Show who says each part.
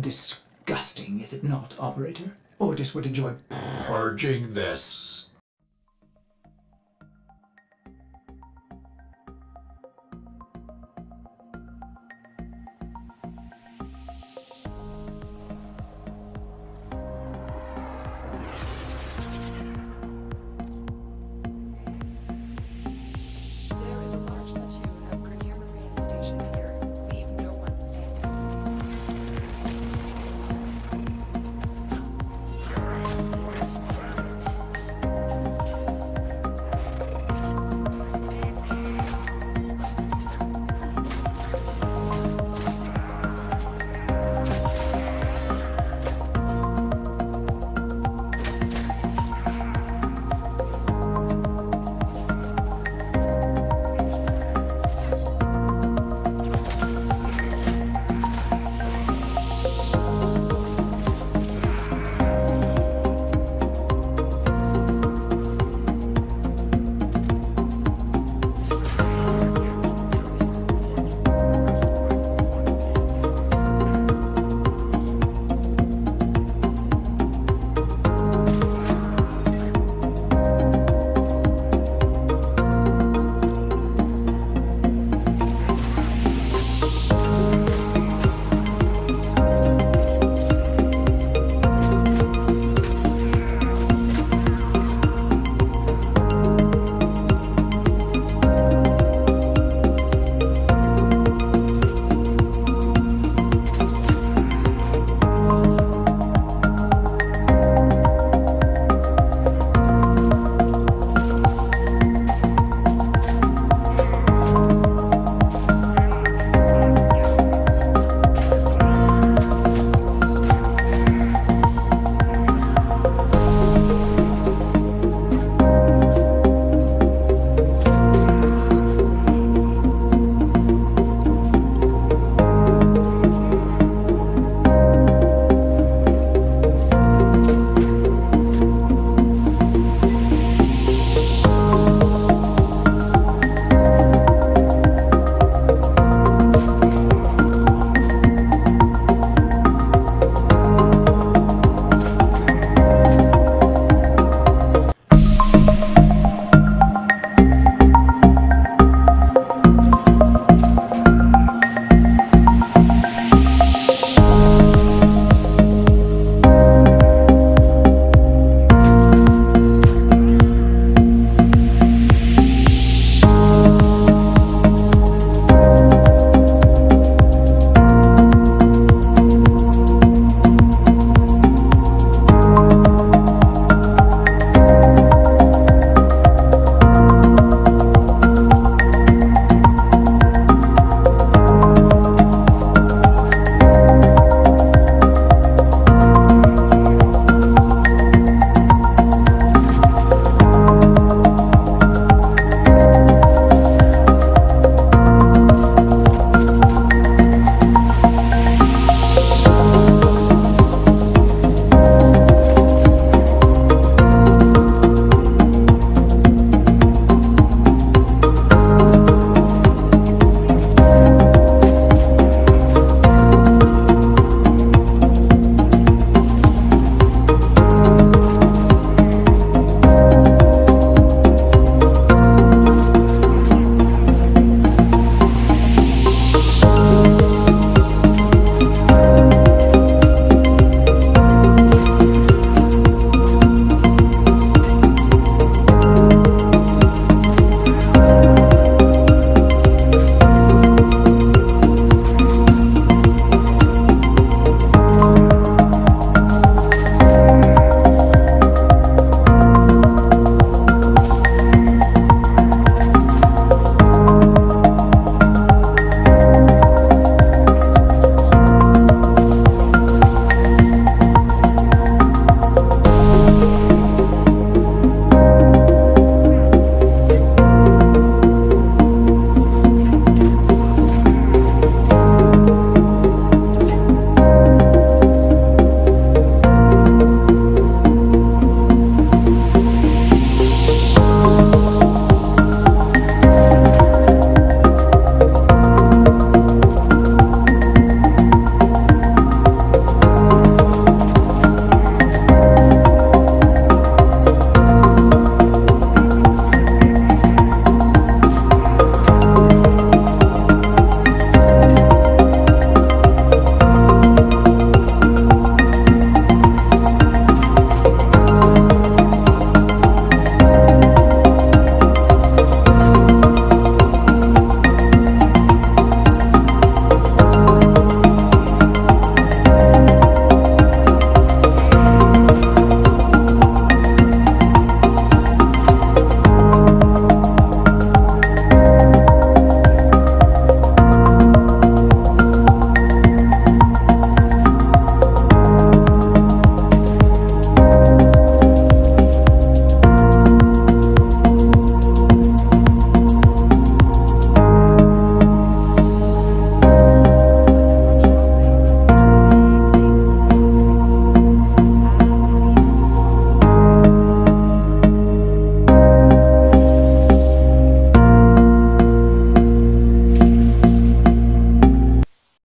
Speaker 1: disgusting, is it not, operator? Otis would enjoy purging this.